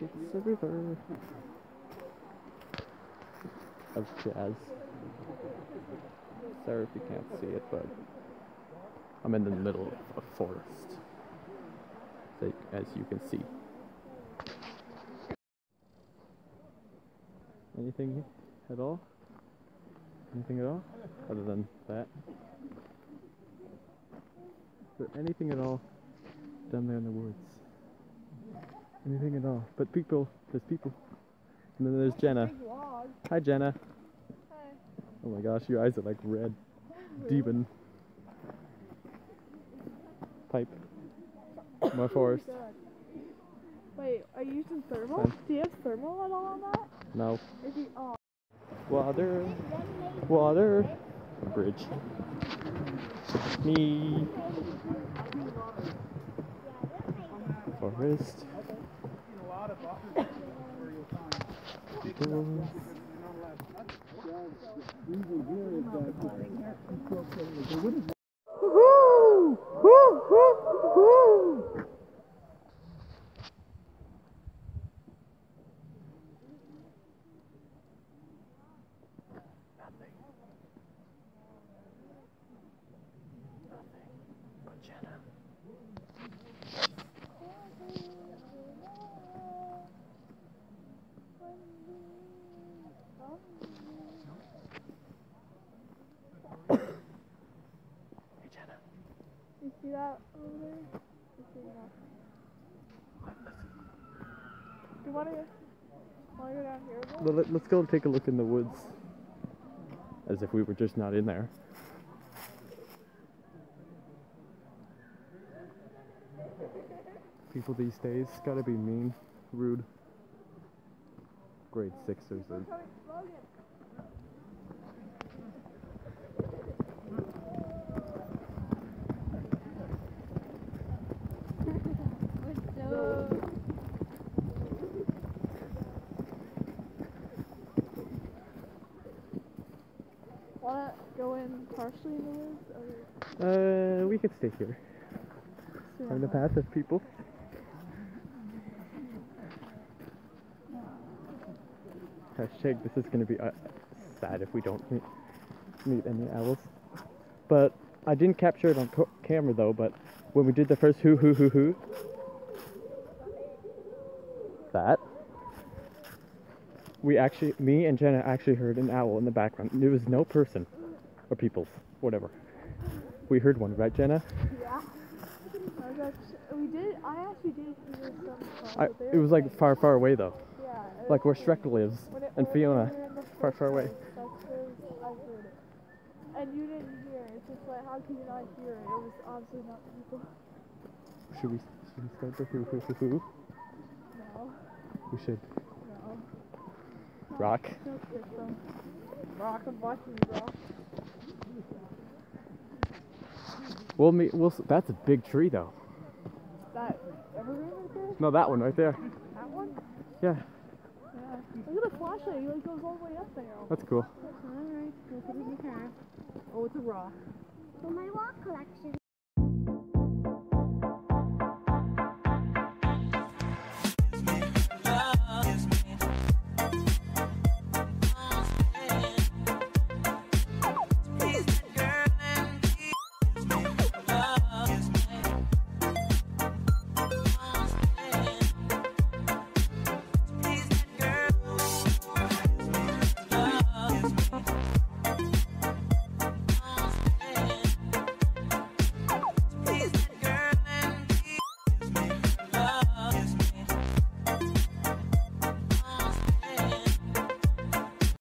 It's a river of jazz. Sorry if you can't see it, but I'm in the middle of a forest, as you can see. Anything at all? Anything at all? Other than that? Is there anything at all down there in the woods? Anything at all? But people, there's people. And then there's Jenna. Hi, Jenna. Hi. Oh my gosh, your eyes are like red. Demon. Pipe. More oh forest. Good. Wait, are you using thermal? Do you have thermal at all on that? No. Water. Water. A bridge. Me. Forest. People. Woohoo! Woo! Woo! Woo! See that over there? You see that? Do you wanna wanna go down here? Well, let, let's go take a look in the woods. As if we were just not in there. People these days gotta be mean, rude. Grade sixers are Logan. Wanna go in partially in the woods or Uh, we could stay here. On the path of people. Hashtag this is gonna be uh, sad if we don't meet, meet any owls. But I didn't capture it on camera though, but when we did the first hoo hoo hoo hoo, that, we actually, me and Jenna actually heard an owl in the background. There was no person or peoples, whatever. We heard one, right, Jenna? Yeah. I was actually, we did. I actually did hear some. I, it was like far, far away though. Yeah. Like where Shrek lives it- and Fiona. we were in the far, far away. place, That's where I heard it. And you didn't hear it. It's just like, how could you not hear it? It was obviously not people. Should we, should we start the hoo hoo hoo hoo? No. We should. No. Rock. Don't get them. Rock, I'm watching you rock. We'll meet. We'll. That's a big tree though. That evergreen right there? No, that one right there. That one? Yeah, Yeah. Look at the flashlight. It like goes all the way up there. that's cool. Alright, go put it in the car. Oh, it's a rock. For my rock collection.